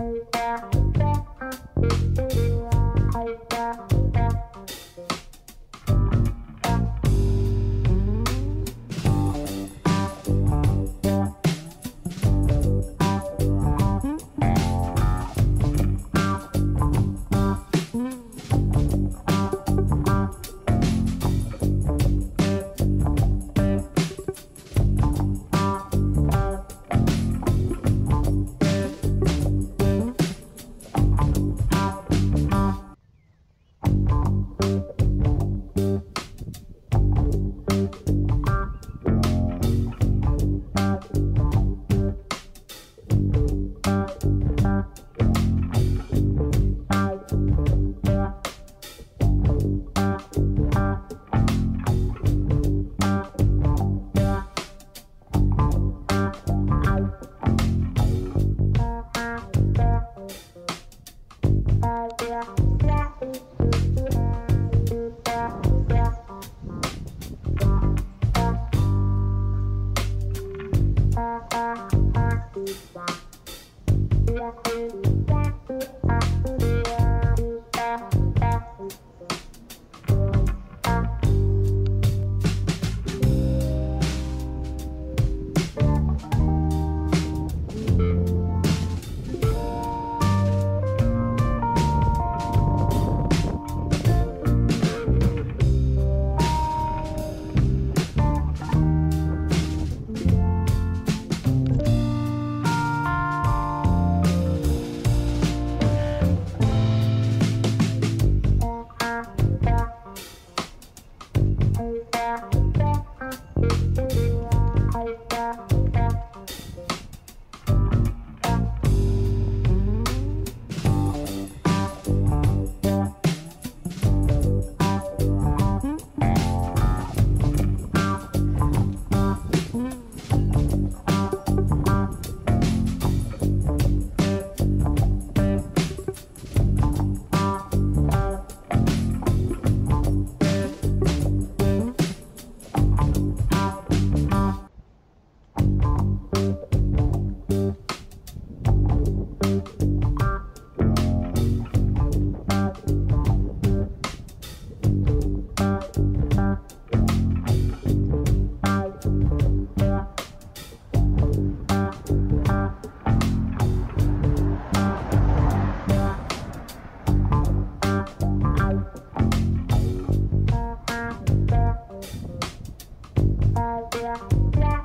Música